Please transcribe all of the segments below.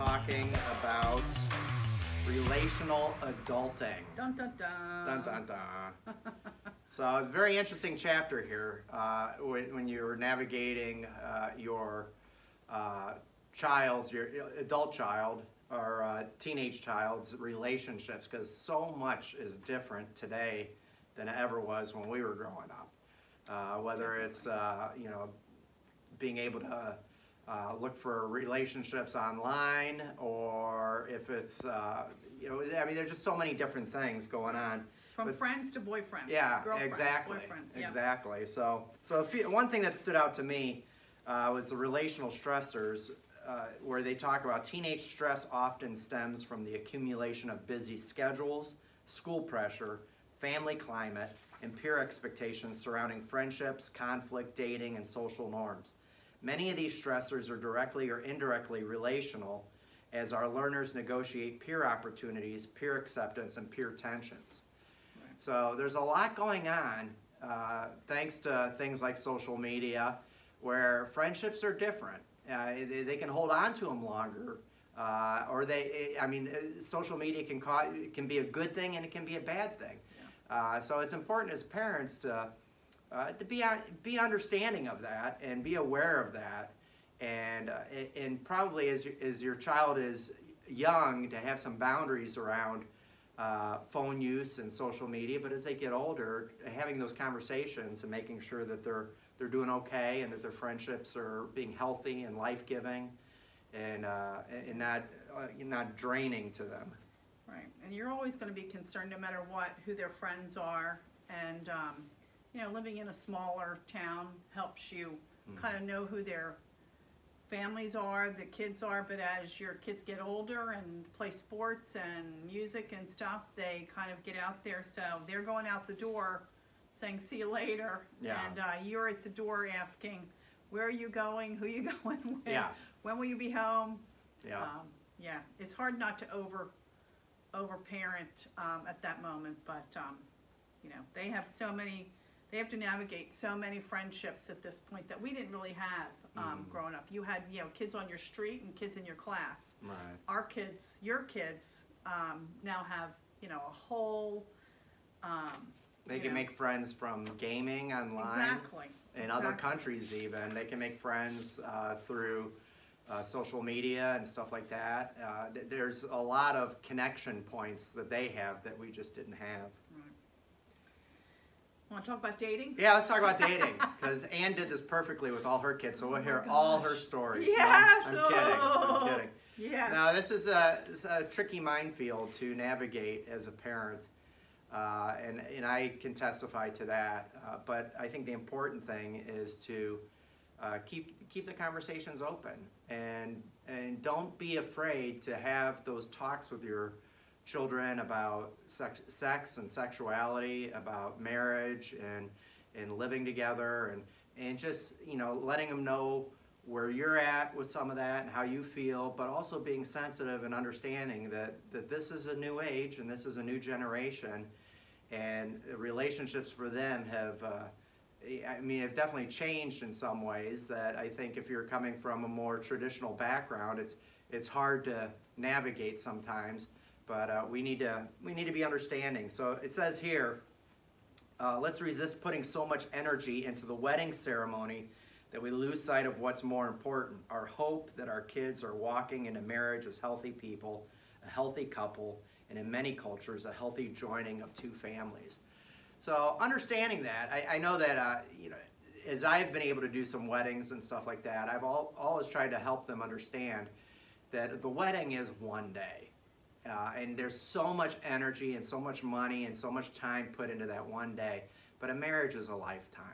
where we are talking about relational adulting. Dun dun dun. Dun dun dun. so it's a very interesting chapter here uh, when, when you're navigating uh, your uh, child's, your adult child or uh, teenage child's relationships because so much is different today than it ever was when we were growing up. Uh, whether it's uh, you know being able to uh, look for relationships online or if it's uh, you know I mean there's just so many different things going on. From But- friends to boyfriends. Yeah, exactly, Boyfriends. Yeah. exactly. So, so you, one thing that stood out to me uh, was the relational stressors, uh, where they talk about teenage stress often stems from the accumulation of busy schedules, school pressure, family climate, and peer expectations surrounding friendships, conflict, dating, and social norms. Many of these stressors are directly or indirectly relational, as our learners negotiate peer opportunities, peer acceptance, and peer tensions. So there's a lot going on uh, thanks to things like social media where friendships are different. Uh, they, they can hold on to them longer. Uh, or they, I mean, uh, social media can cause, can be a good thing and it can be a bad thing. Uh, so it's important as parents to, uh, to be, be understanding of that and be aware of that. And, uh, and probably as, as your child is young, to have some boundaries around uh, phone use and social media, but as they get older, having those conversations and making sure that they're they're doing okay and that their friendships are being healthy and life giving, and uh, and not uh, not draining to them. Right, and you're always gonna be concerned, no matter what, who their friends are, and, um, you know, living in a smaller town helps you Mm-hmm. kinda know who their families are, the kids are, but as your kids get older and play sports and music and stuff, they kind of get out there, so they're going out the door saying, see you later. Yeah. And, uh, you're at the door asking, where are you going, who you going with? Yeah. When will you be home? Yeah, Um, yeah, it's hard not to over, overparent, um, at that moment, but, um, you know, they have so many, they have to navigate so many friendships at this point that we didn't really have, um, Mm. growing up. You had, you know, kids on your street and kids in your class. right. Our kids, your kids, um, now have, you know, a whole, um, They can know, make friends from gaming online. Exactly. in other countries even they can make friends uh, through uh, social media and stuff like that uh, th- there's a lot of connection points that they have that we just didn't have Wanna talk about dating? yeah let's talk about dating because anne did this perfectly with all her kids so we'll Oh hear all her gosh. stories No, Yes! I'm, I'm kidding Oh. i'm kidding Yeah. now this is a, a tricky minefield to navigate as a parent uh, and, and I can testify to that. Uh, but I think the important thing is to uh, keep keep the conversations open and and don't be afraid to have those talks with your children about sex, sex and sexuality, about marriage and and living together and and just you know letting them know where you're at with some of that and how you feel, but also being sensitive and understanding that that this is a new age and this is a new generation. And relationships for them have uh, I mean have definitely changed in some ways that I think if you're coming from a more traditional background it's it's hard to navigate sometimes but uh, we need to we need to be understanding. So it says here uh, let's resist putting so much energy into the wedding ceremony that we lose sight of what's more important our hope that our kids are walking into marriage as healthy people a healthy couple and in many cultures a healthy joining of two families. So understanding that i, I know that uh, you know as i've been able to do some weddings and stuff like that i've all, always tried to help them understand that the wedding is one day uh, and there's so much energy and so much money and so much time put into that one day. But a marriage is a lifetime.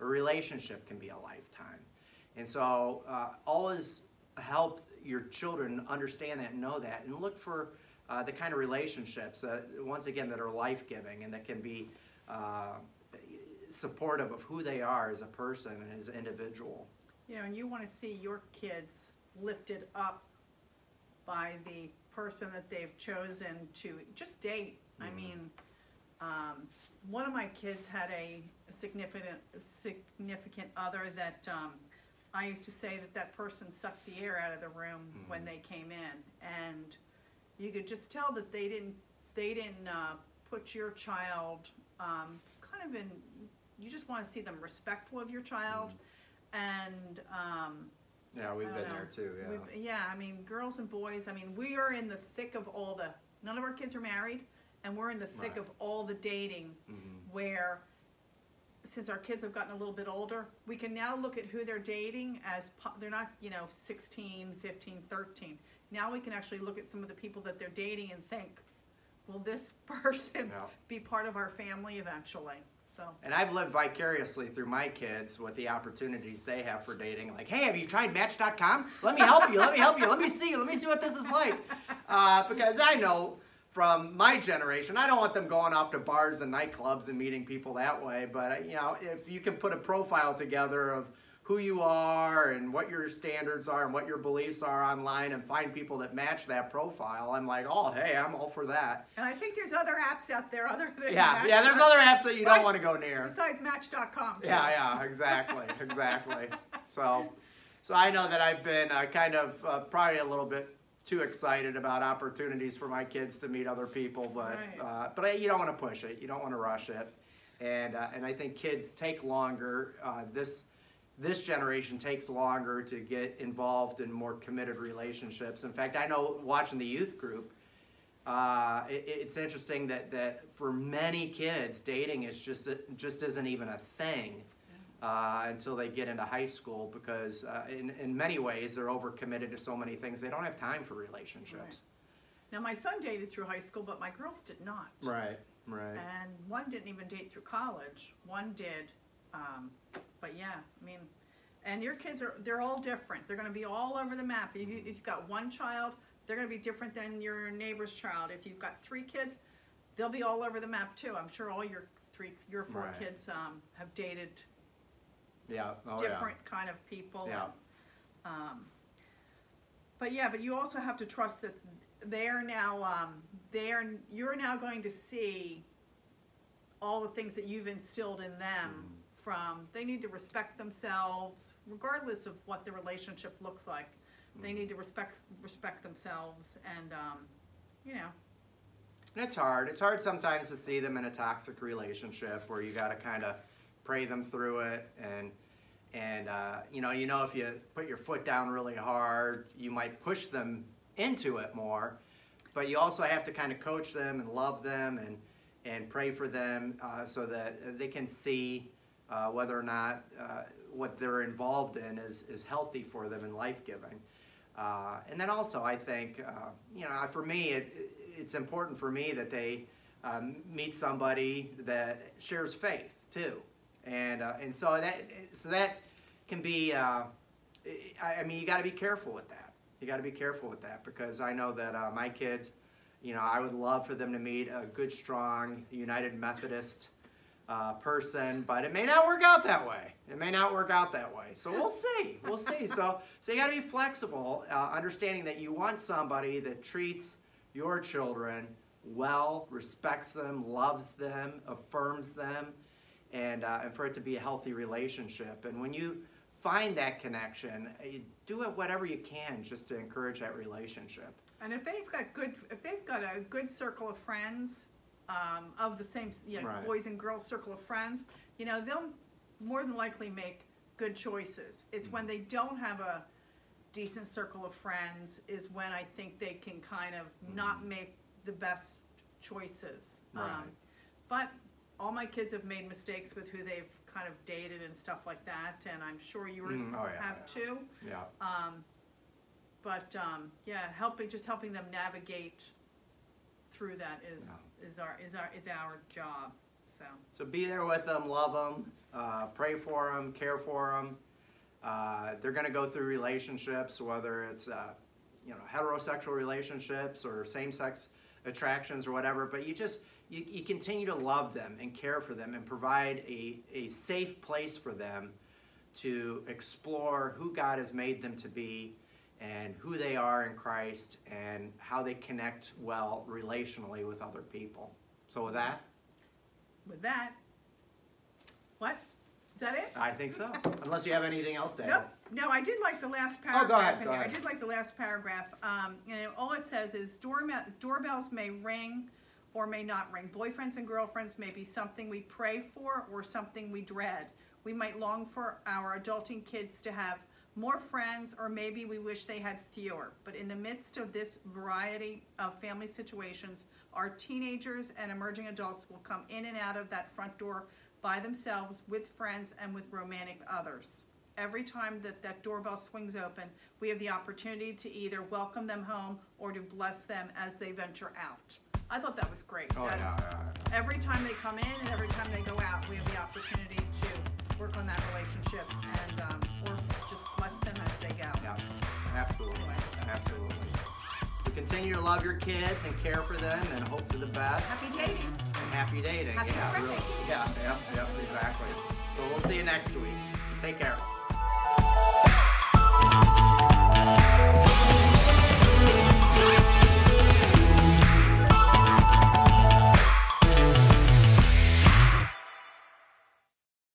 A relationship can be a lifetime. And so uh, always help your children understand that and know that and look for uh, the kind of relationships that, once again, that are life giving and that can be uh, supportive of who they are as a person and as an individual. You know, and you want to see your kids lifted up by the person that they've chosen to just date. I Mhm. mean, um, one of my kids had a significant significant other that um, I used to say that that person sucked the air out of the room when Mhm. they came in, and you could just tell that they didn't they didn't uh, put your child um, kind of in. You just want to see them respectful of your child, and um, Yeah, we've been don't there too, yeah. We've- yeah, I mean, girls and boys, I mean, we are in the thick of all the, none of our kids are married, and we're in the thick Right. of all the dating Mhm. where, since our kids have gotten a little bit older, we can now look at who they're dating as, they're not, you know, 16, 15, 13. Now we can actually look at some of the people that they're dating and think, will this person Yeah. be part of our family eventually? So, And I've lived vicariously through my kids with the opportunities they have for dating. Like, hey, have you tried Match.com? Let me help you. Let me help you. Let me see. Let me see what this is like. Uh, because I know from my generation, I don't want them going off to bars and nightclubs and meeting people that way. But you know, if you can put a profile together of who you are and what your standards are and what your beliefs are online and find people that match that profile, I'm like, oh, hey, I'm all for that. and I think there's other apps out there other than Yeah, yeah. There's other apps that you don't want to go near. Besides Match.com. too. Yeah, yeah, exactly, exactly. So, so I know that I've been uh, kind of uh, probably a little bit too excited about opportunities for my kids to meet other people, but Right. uh, but I, you don't want to push it. You don't want to rush it, and uh, and I think kids take longer. Uh, this this generation takes longer to get involved in more committed relationships. In fact, I know watching the youth group. Uh, it, it's interesting that, that for many kids, dating is just just isn't even a thing uh, until they get into high school because uh, in, in many ways they're overcommitted to so many things they don't have time for relationships. Now, my son dated through high school, but my girls did not. Right, right. And one didn't even date through college. One did. Um, but yeah, I mean, and your kids are, they're all different. They're going to be all over the map. If, you, if you've got one child, they're going to be different than your neighbor's child. If you've got three kids, they'll be all over the map too. I'm sure all your three, your four Right. kids um, have dated Yeah, oh different kind of people. Yeah. Um, but yeah, but you also have to trust that they're now, um, they're, you're now going to see all the things that you've instilled in them Mhm. From, they need to respect themselves, regardless of what the relationship looks like. They Mhm. need to respect, respect themselves and, um, you know, And it's hard. It's hard sometimes to see them in a toxic relationship where you got to kind of pray them through it and and uh, you know you know if you put your foot down really hard you might push them into it more but you also have to kind of coach them and love them and and pray for them uh, so that they can see uh, whether or not uh, what they're involved in is, is healthy for them and life-giving. Uh, and then also I think uh, you know for me it, it's important for me that they um, meet somebody that shares faith too. And uh, and so that so that can be uh, I, mean you got to be careful with that. You got to be careful with that because I know that my kids you know I would love for them to meet a good strong United Methodist uh, person but it may not work out that way it may not work out that way so we'll see we'll see so so you got to be flexible uh, understanding that you want somebody that treats your children well respects them loves them affirms them and, uh, and for it to be a healthy relationship. And when you find that connection, uh, you do it whatever you can just to encourage that relationship. And if they've got good, if they've got a good circle of friends, um, of the same, you know, Right. boys and girls circle of friends, you know, they'll more than likely make good choices. It's when they don't have a decent circle of friends is when I think they can kind of not make the best choices. Right. Um, but all my kids have made mistakes with who they've kind of dated and stuff like that, and I'm sure yours Mm, oh, yeah, have yeah. too. Yeah. Um, but, um, yeah, helping, just helping them navigate through that is, is our, is our, is our job, so. So be there with them, love them, uh, pray for them, care for them. Uh, they're going to go through relationships, whether it's uh, you know heterosexual relationships or same-sex attractions or whatever. But you just you, you continue to love them and care for them and provide a, a safe place for them to explore who God has made them to be and who they are in Christ and how they connect well relationally with other people. So with that. With that, what? Is that it? I think so. Unless you have anything else to add. Nope. No, I did like the last Oh, paragraph. go ahead, in go there. ahead. I did like the last paragraph. Um, know, all it says is doorma- doorbells may ring or may not ring. Boyfriends and girlfriends may be something we pray for or something we dread. We might long for our adulting kids to have more friends or maybe we wish they had fewer. But in the midst of this variety of family situations, our teenagers and emerging adults will come in and out of that front door by themselves with friends and with romantic others. Every time that that doorbell swings open, we have the opportunity to either welcome them home or to bless them as they venture out. I thought that was great. Oh, yeah, yeah, yeah. Every time they come in and every time they go out, we have the opportunity to work on that relationship and, um, or just absolutely, absolutely. So continue to love your kids and care for them and hope for the best. Happy dating. And happy dating. Happy yeah, really. Yeah, yeah, yeah, exactly. So we'll see you next week. Take care.